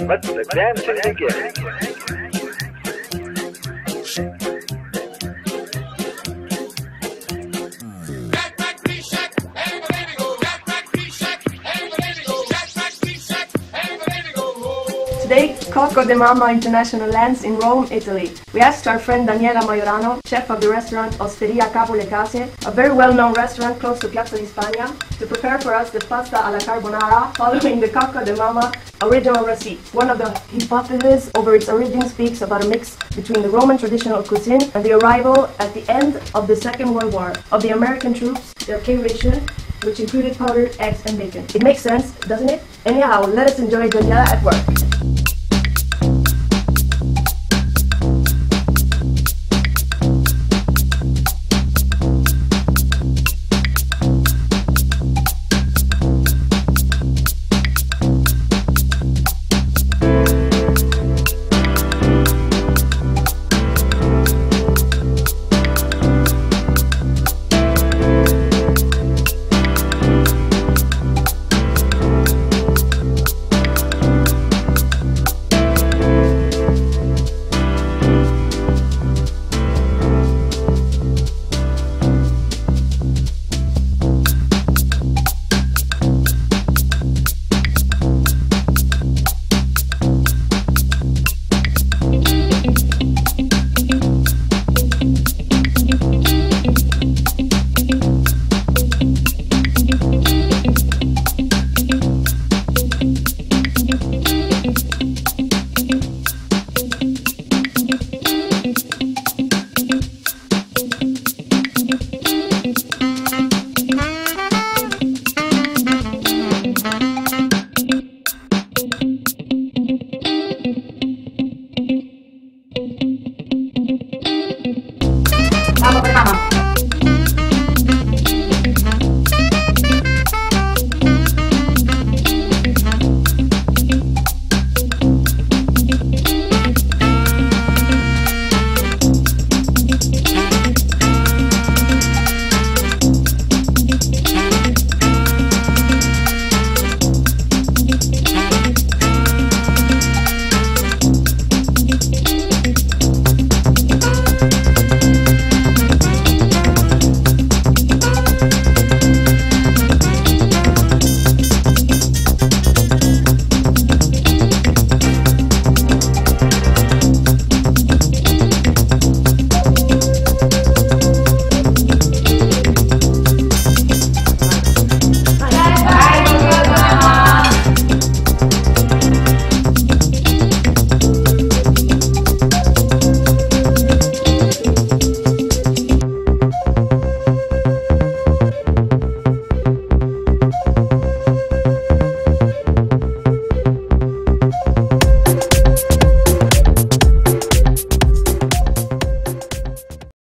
Let the dancing begin. Coco de Mama International lands in Rome, Italy. We asked our friend Daniela Majorano, chef of the restaurant Osteria Capo Le Case, a very well-known restaurant close to Piazza di Spagna, to prepare for us the pasta alla carbonara following the Coco de Mama original recipe. One of the hypotheses over its origin speaks about a mix between the Roman traditional cuisine and the arrival at the end of the Second World War of the American troops, their K-ration, which included powdered eggs and bacon. It makes sense, doesn't it? Anyhow, let us enjoy Daniela at work.